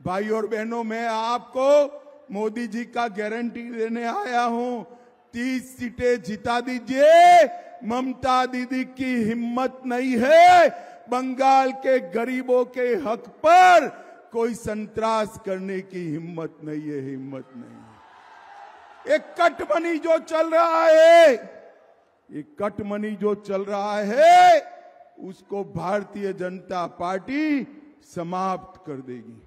भाई और बहनों, मैं आपको मोदी जी का गारंटी देने आया हूँ। तीस सीटें जिता दीजिए। ममता दीदी की हिम्मत नहीं है। बंगाल के गरीबों के हक पर कोई संतरास करने की हिम्मत नहीं है, हिम्मत नहीं है। एक कटमनी जो चल रहा है ये कटमनी जो चल रहा है, उसको भारतीय जनता पार्टी समाप्त कर देगी।